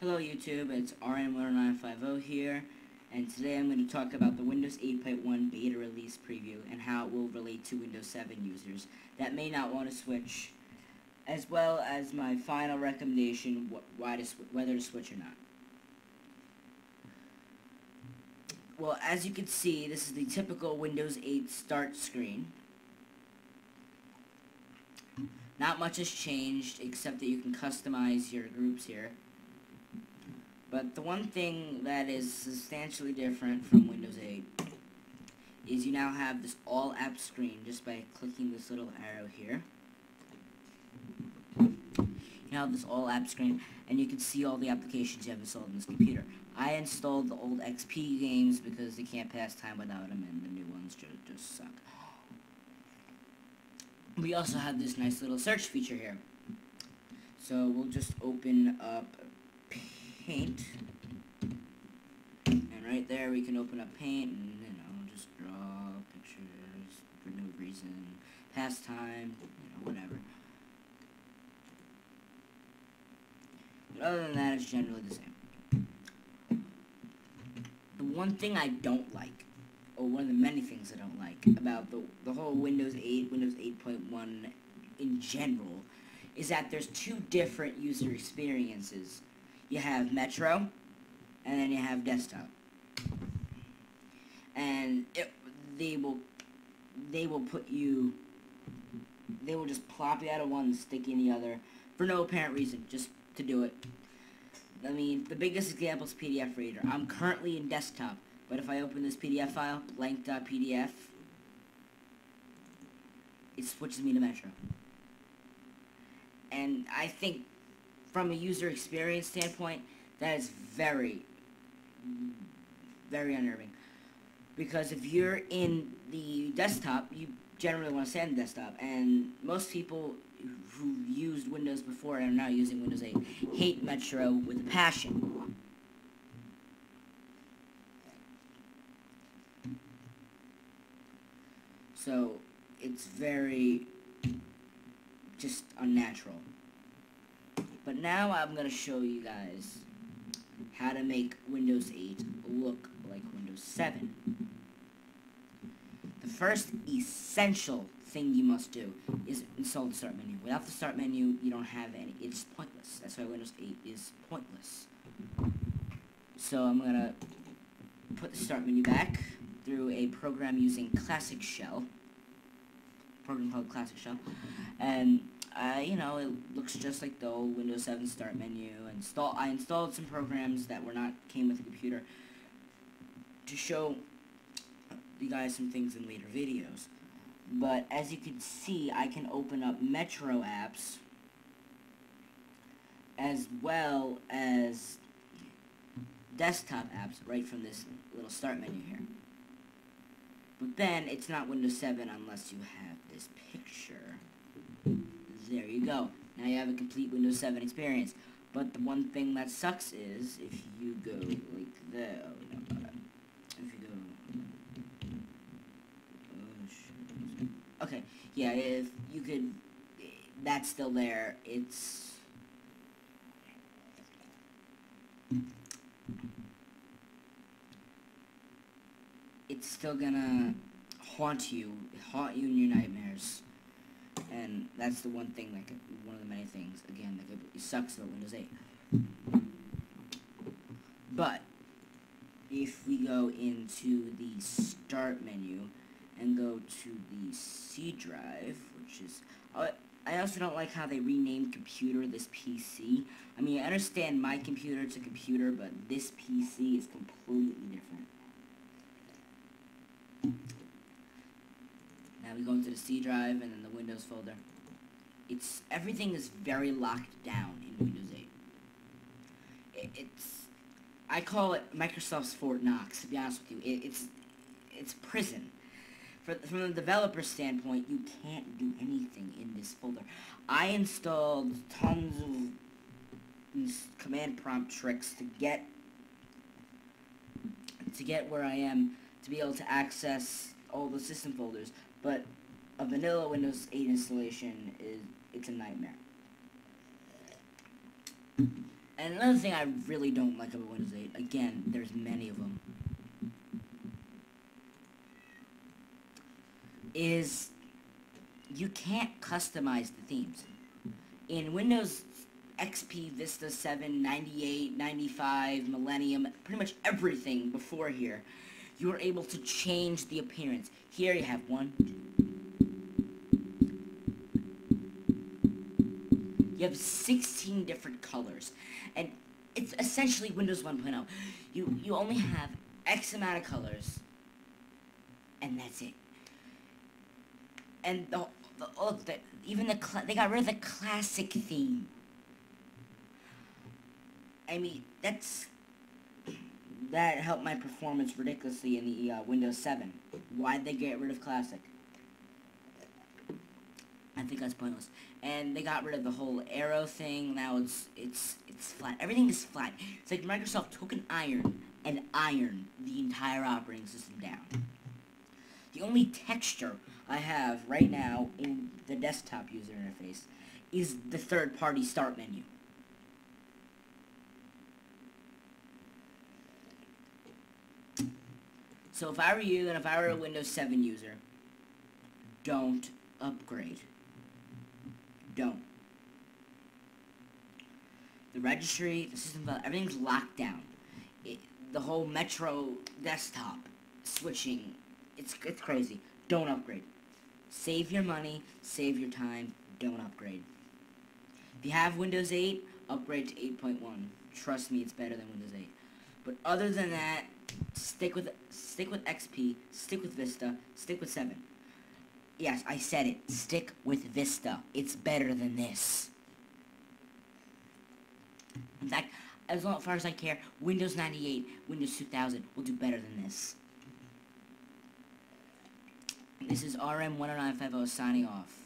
Hello YouTube, it's RM1950 here, and today I'm going to talk about the Windows 8.1 beta release preview and how it will relate to Windows 7 users that may not want to switch, as well as my final recommendation wh why to whether to switch or not. Well, as you can see, this is the typical Windows 8 start screen. Not much has changed, except that you can customize your groups here. But the one thing that is substantially different from Windows 8 is you now have this all app screen just by clicking this little arrow here. You now have this all app screen and you can see all the applications you have installed on this computer. I installed the old XP games because they can't pass time without them and the new ones just, just suck. We also have this nice little search feature here. So we'll just open up paint. And right there we can open up paint and, you know, just draw pictures for no reason. Pastime, you know, whatever. But other than that, it's generally the same. The one thing I don't like, or one of the many things I don't like about the, the whole Windows 8, Windows 8.1 in general, is that there's two different user experiences you have Metro, and then you have desktop. And it, they will they will put you they will just plop you out of one and stick you in the other for no apparent reason, just to do it. I mean, the biggest example is PDF Reader. I'm currently in desktop, but if I open this PDF file, blank.pdf, it switches me to Metro. And I think from a user experience standpoint, that is very, very unnerving. Because if you're in the desktop, you generally want to stay on the desktop, and most people who used Windows before and are now using Windows 8 hate Metro with a passion. So, it's very just unnatural. But now I'm going to show you guys how to make Windows 8 look like Windows 7. The first essential thing you must do is install the start menu. Without the start menu, you don't have any. It's pointless. That's why Windows 8 is pointless. So I'm going to put the start menu back through a program using Classic Shell. program called Classic Shell. And uh, you know, it looks just like the old Windows 7 start menu. Install, I installed some programs that were not came with the computer to show you guys some things in later videos. But as you can see, I can open up Metro apps as well as desktop apps right from this little start menu here. But then, it's not Windows 7 unless you have this picture. There you go. Now you have a complete Windows 7 experience. But the one thing that sucks is if you go like that. Oh, no, if you go. Oh, okay, yeah, if you could. Eh, that's still there. It's. It's still gonna haunt you, haunt you in your nightmares. And that's the one thing could, one of the many things, again, that sucks about Windows 8. But, if we go into the Start menu and go to the C drive, which is... Uh, I also don't like how they renamed computer this PC. I mean, I understand my computer to computer, but this PC is completely different. Now we go into the C drive and then the Windows folder. It's everything is very locked down in Windows 8. It, it's I call it Microsoft's Fort Knox. To be honest with you, it, it's it's prison. For, from the developer standpoint, you can't do anything in this folder. I installed tons of command prompt tricks to get to get where I am to be able to access all the system folders. But a vanilla Windows 8 installation is it's a nightmare. And another thing I really don't like about Windows 8, again, there's many of them, is you can't customize the themes. In Windows XP, Vista 7, 98, 95, Millennium, pretty much everything before here, you are able to change the appearance. Here you have one, two, you have 16 different colors. And it's essentially Windows 1.0. You, you only have X amount of colors, and that's it. And the, the look, the, even the they got rid of the classic theme. I mean, that's that helped my performance ridiculously in the uh, Windows 7. Why'd they get rid of classic? I think that's pointless. And they got rid of the whole Aero thing. Now it's it's it's flat. Everything is flat. It's like Microsoft took an iron and ironed the entire operating system down. The only texture I have right now in the desktop user interface is the third-party start menu. So if I were you and if I were a Windows 7 user, don't upgrade. Don't. The registry, the system, everything's locked down. It, the whole Metro desktop switching, it's, it's crazy. Don't upgrade. Save your money, save your time, don't upgrade. If you have Windows 8, upgrade to 8.1. Trust me, it's better than Windows 8. But other than that, stick with stick with XP, stick with Vista, stick with 7. Yes, I said it. Stick with Vista. It's better than this. In fact, as far as I care, Windows 98, Windows 2000 will do better than this. This is rn10950 signing off.